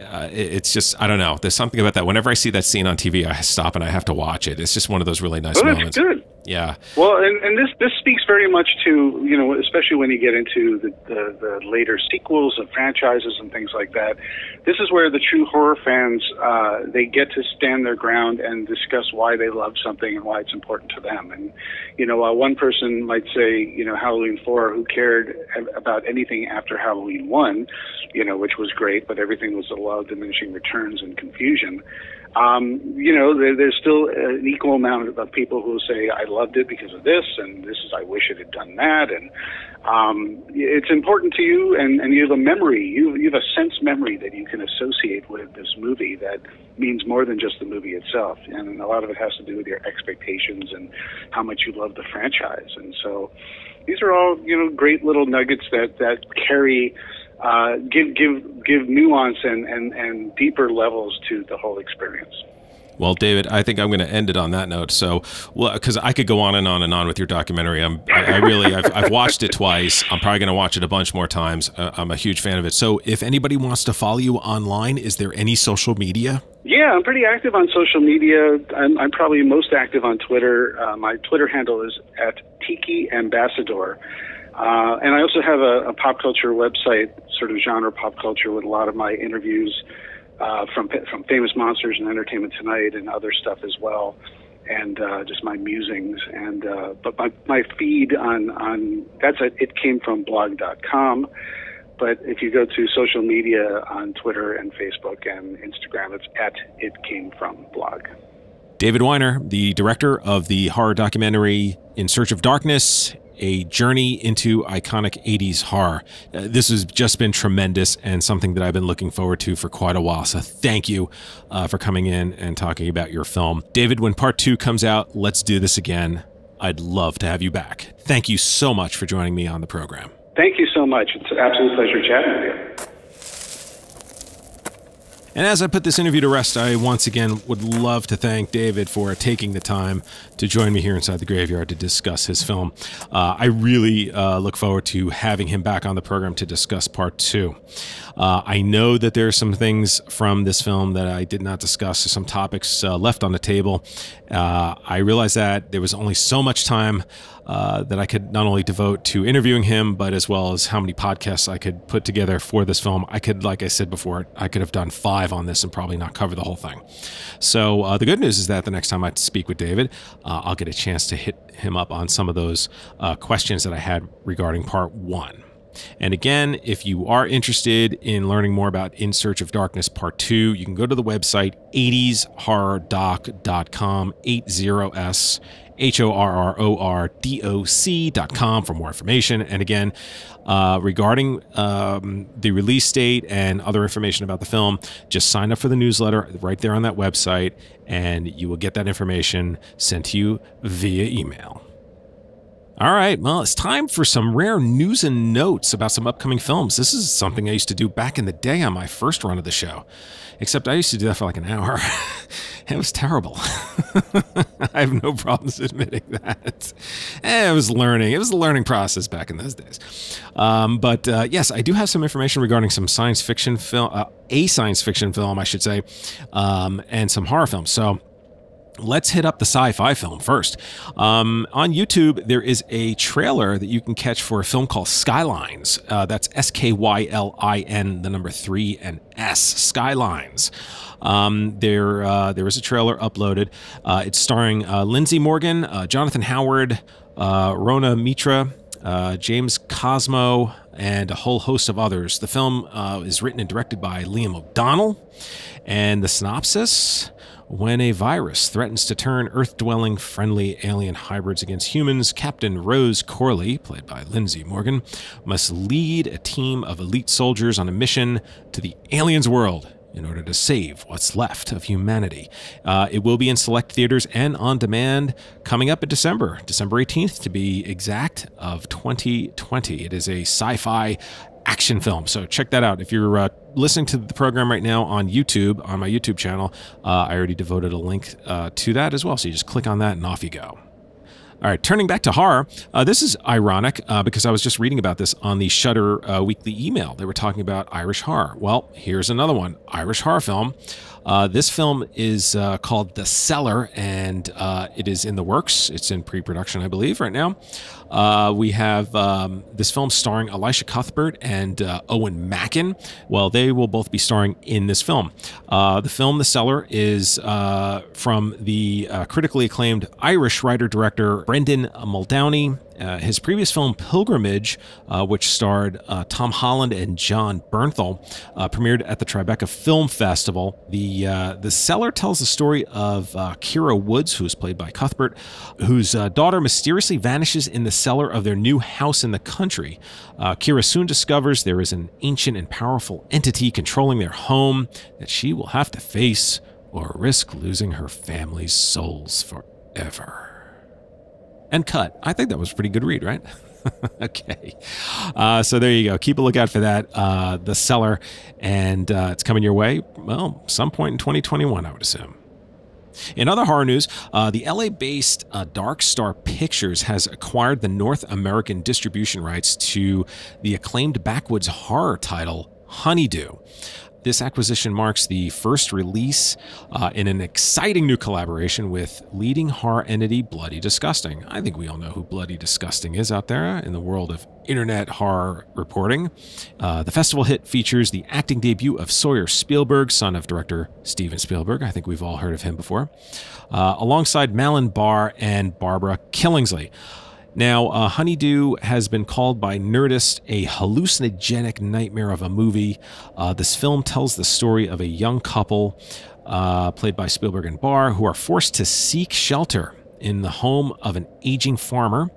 uh, it's just I don't know. There's something about that. Whenever I see that scene on TV, I stop and I have to watch it. It's just one of those really nice well, moments. Good. Yeah. Well, and, and this this speaks very much to you know, especially when you get into the, the, the later sequels of franchises and things like that. This is where the true horror fans uh, they get to stand their ground and discuss why they love something and why it's important to them. And you know, while one person might say, you know, Halloween four, who cared about anything after Halloween one, you know, which was great, but everything was a lot of diminishing returns and confusion um, you know, there, there's still an equal amount of people who say, I loved it because of this, and this is, I wish it had done that. And um, it's important to you, and, and you have a memory, you, you have a sense memory that you can associate with this movie that means more than just the movie itself. And a lot of it has to do with your expectations and how much you love the franchise. And so these are all, you know, great little nuggets that, that carry uh, give give give nuance and, and, and deeper levels to the whole experience. Well, David, I think I'm going to end it on that note. So, well, because I could go on and on and on with your documentary. I'm, I, I really, I've, I've, watched it twice. I'm probably going to watch it a bunch more times. Uh, I'm a huge fan of it. So, if anybody wants to follow you online, is there any social media? Yeah, I'm pretty active on social media. I'm, I'm probably most active on Twitter. Uh, my Twitter handle is at Tiki Ambassador. Uh, and I also have a, a, pop culture website, sort of genre pop culture, with a lot of my interviews uh, from from famous monsters and Entertainment Tonight and other stuff as well, and uh, just my musings. And uh, but my my feed on on that's at itcamefromblog.com. But if you go to social media on Twitter and Facebook and Instagram, it's at it came from blog. David Weiner, the director of the horror documentary In Search of Darkness a journey into iconic 80s horror. Uh, this has just been tremendous and something that I've been looking forward to for quite a while. So thank you uh, for coming in and talking about your film. David, when part two comes out, let's do this again. I'd love to have you back. Thank you so much for joining me on the program. Thank you so much. It's an absolute pleasure chatting with you. And as I put this interview to rest, I once again would love to thank David for taking the time to join me here inside the graveyard to discuss his film. Uh, I really uh, look forward to having him back on the program to discuss part two. Uh, I know that there are some things from this film that I did not discuss, some topics uh, left on the table. Uh, I realize that there was only so much time uh, that I could not only devote to interviewing him, but as well as how many podcasts I could put together for this film. I could, like I said before, I could have done five on this and probably not cover the whole thing. So uh, the good news is that the next time I speak with David, uh, I'll get a chance to hit him up on some of those questions that I had regarding part one. And again, if you are interested in learning more about In Search of Darkness Part 2, you can go to the website 80shorrordoc.com, 80s H O R R O R D O C dot com for more information. And again, uh, regarding um, the release date and other information about the film, just sign up for the newsletter right there on that website, and you will get that information sent to you via email. All right, well, it's time for some rare news and notes about some upcoming films. This is something I used to do back in the day on my first run of the show, except I used to do that for like an hour. it was terrible. I have no problems admitting that. Eh, it was learning. It was a learning process back in those days. Um, but uh, yes, I do have some information regarding some science fiction film, uh, a science fiction film, I should say, um, and some horror films. So Let's hit up the sci fi film first. Um, on YouTube, there is a trailer that you can catch for a film called Skylines. Uh, that's S K Y L I N, the number three, and S, Skylines. Um, there, uh, there is a trailer uploaded. Uh, it's starring uh, Lindsey Morgan, uh, Jonathan Howard, uh, Rhona Mitra, James Cosmo, and a whole host of others. The film is written and directed by Liam O'Donnell. And the synopsis when a virus threatens to turn Earth dwelling friendly alien hybrids against humans, Captain Rose Corley, played by Lindsey Morgan, must lead a team of elite soldiers on a mission to the aliens' world in order to save what's left of humanity. Uh, it will be in select theaters and on demand coming up in December, December 18th to be exact, of 2020. It is a sci fi action film. So check that out. If you're uh, listening to the program right now on YouTube, on my YouTube channel, uh, I already devoted a link uh, to that as well. So you just click on that and off you go. All right, turning back to horror, uh, this is ironic uh, because I was just reading about this on the Shudder uh, weekly email. They were talking about Irish horror. Well, here's another one Irish horror film. Uh, this film is uh, called The Cellar, and uh, it is in the works. It's in pre production, I believe, right now. Uh, we have um, this film starring Elisha Cuthbert and uh, Eoin Macken. Well, they will both be starring in this film. Uh, the film, The Cellar, is from the critically acclaimed Irish writer director Brendan Muldowney. Uh, his previous film, Pilgrimage, uh, which starred uh, Tom Holland and Jon Bernthal, uh, premiered at the Tribeca Film Festival. The uh, the Cellar tells the story of Keira Woods, who is played by Cuthbert, whose daughter mysteriously vanishes in the cellar of their new house in the country. Keira soon discovers there is an ancient and powerful entity controlling their home that she will have to face or risk losing her family's souls forever and cut. I think that was a pretty good read, right? okay. Uh, so there you go. Keep a lookout for that. Uh, the Cellar, and uh, it's coming your way. Well, some point in 2021, I would assume. In other horror news, uh, the LA based uh, Dark Star Pictures has acquired the North American distribution rights to the acclaimed backwoods horror title Honeydew. This acquisition marks the first release uh, in an exciting new collaboration with leading horror entity Bloody Disgusting. I think we all know who Bloody Disgusting is out there in the world of internet horror reporting. Uh, the festival hit features the acting debut of Sawyer Spielberg, son of director Steven Spielberg. I think we've all heard of him before, uh, alongside Malin Barr and Barbara Killingsley. Now, uh, Honeydew has been called by Nerdist a hallucinogenic nightmare of a movie. Uh, this film tells the story of a young couple, uh, played by Spielberg and Barr, who are forced to seek shelter in the home of an aging farmer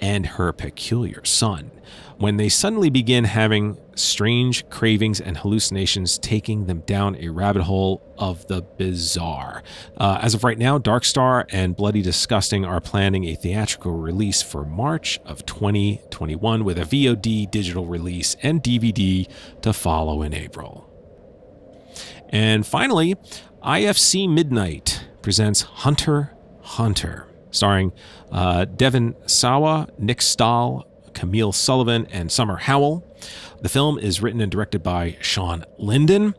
and her peculiar son when they suddenly begin having strange cravings and hallucinations taking them down a rabbit hole of the bizarre. Uh, as of right now, Dark Star and Bloody Disgusting are planning a theatrical release for March of 2021 with a VOD digital release and DVD to follow in April. And finally, IFC Midnight presents Hunter Hunter, starring uh, Devon Sawa, Nick Stahl, Camille Sullivan, and Summer Howell. The film is written and directed by Shawn Linden.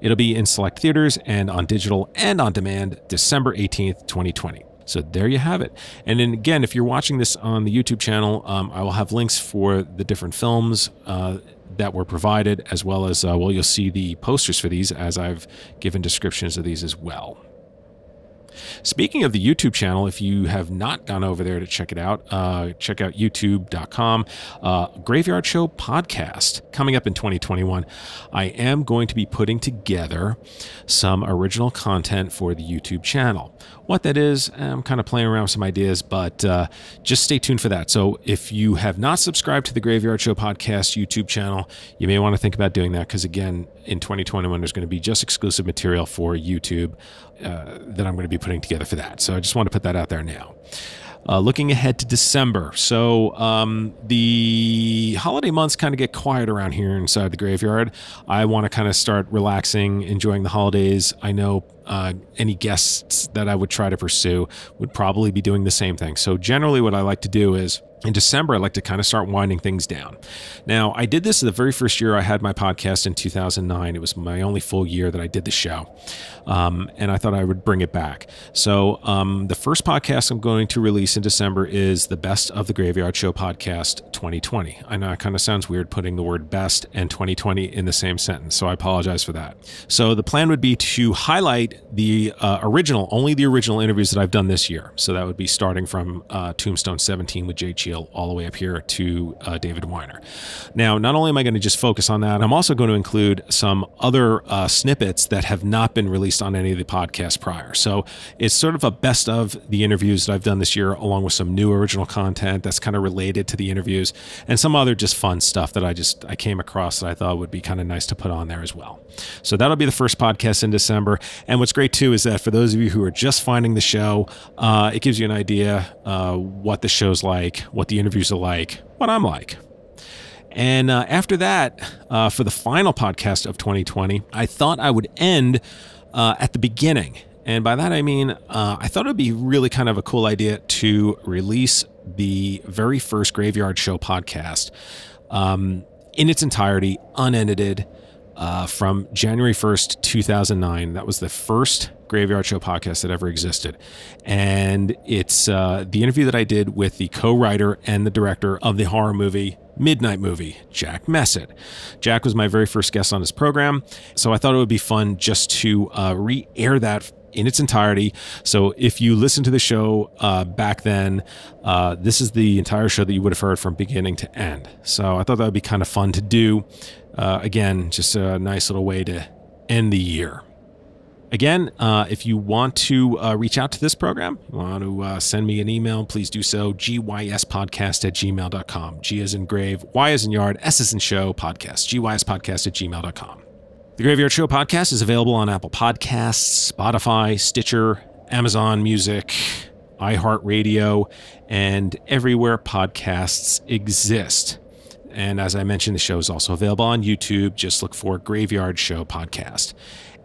It'll be in select theaters and on digital and on demand December 18th, 2020. So there you have it. And then again, if you're watching this on the YouTube channel, um, I will have links for the different films uh, that were provided, as well as, uh, well, you'll see the posters for these as I've given descriptions of these as well. Speaking of the YouTube channel, if you have not gone over there to check it out, uh, check out youtube.com. Uh, Graveyard Show podcast coming up in 2021. I am going to be putting together some original content for the YouTube channel. What that is, I'm kind of playing around with some ideas, but uh, just stay tuned for that. So if you have not subscribed to the Graveyard Show podcast YouTube channel, you may want to think about doing that because, again, in 2021, there's going to be just exclusive material for YouTube uh, that I'm going to be putting together for that. So I just want to put that out there now. Uh, looking ahead to December. So um, the holiday months kind of get quiet around here inside the graveyard. I want to kind of start relaxing, enjoying the holidays. I know uh, any guests that I would try to pursue would probably be doing the same thing. So generally, what I like to do is in December, I like to kind of start winding things down. Now, I did this the very first year I had my podcast in 2009. It was my only full year that I did the show. Um, and I thought I would bring it back. So, um, the first podcast I'm going to release in December is the Best of the Graveyard Show podcast 2020. I know it kind of sounds weird putting the word best and 2020 in the same sentence, so I apologize for that. So, the plan would be to highlight the uh, original, only the original interviews that I've done this year. So, that would be starting from uh, Tombstone 17 with Jay Cheel all the way up here to uh, David Weiner. Now, not only am I going to just focus on that, I'm also going to include some other uh, snippets that have not been released on any of the podcasts prior. So it's sort of a best of the interviews that I've done this year, along with some new original content that's kind of related to the interviews and some other just fun stuff that I just I came across that I thought would be kind of nice to put on there as well. So that'll be the first podcast in December. And what's great too is that for those of you who are just finding the show, uh, it gives you an idea uh, what the show's like, what the interviews are like, what I'm like. And uh, after that, uh, for the final podcast of 2020, I thought I would end uh, at the beginning. And by that I mean, uh, I thought it would be really kind of a cool idea to release the very first Graveyard Show podcast um, in its entirety, unedited, uh, from January 1st, 2009. That was the first Graveyard Show podcast that ever existed. And it's uh, the interview that I did with the co writer and the director of the horror movie Midnight Movie, Jack Messitt. Jack was my very first guest on this program, so I thought it would be fun just to uh, re air that in its entirety. So if you listen to the show uh, back then, uh, this is the entire show that you would have heard from beginning to end. So I thought that would be kind of fun to do. Uh, again, just a nice little way to end the year. Again, uh, if you want to uh, reach out to this program, you want to uh, send me an email, please do so. GYSpodcast at gmail.com. G is in grave, Y is in yard, S is in show, podcast. GYSpodcast at gmail.com. The Graveyard Show podcast is available on Apple Podcasts, Spotify, Stitcher, Amazon Music, iHeartRadio, and everywhere podcasts exist. And as I mentioned, the show is also available on YouTube. Just look for Graveyard Show Podcast.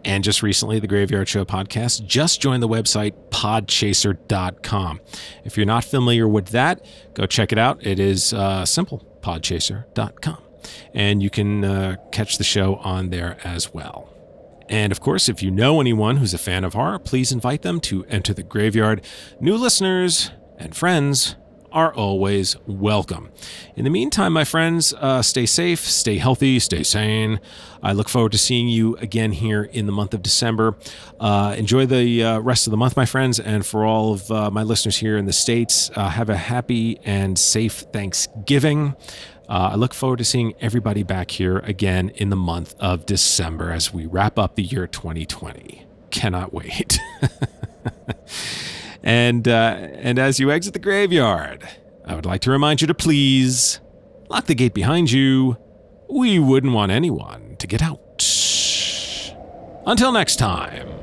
And just recently, the Graveyard Show podcast just joined the website podchaser.com. If you're not familiar with that, go check it out. It is uh, simple podchaser.com. And you can uh, catch the show on there as well. And of course, if you know anyone who's a fan of horror, please invite them to enter the graveyard. New listeners and friends are always welcome. In the meantime, my friends, uh, stay safe, stay healthy, stay sane. I look forward to seeing you again here in the month of December. Uh, enjoy the uh, rest of the month, my friends. And for all of uh, my listeners here in the States, uh, have a happy and safe Thanksgiving. Uh, I look forward to seeing everybody back here again in the month of December as we wrap up the year 2020. Cannot wait. And, uh, and as you exit the graveyard, I would like to remind you to please lock the gate behind you. We wouldn't want anyone to get out. Until next time.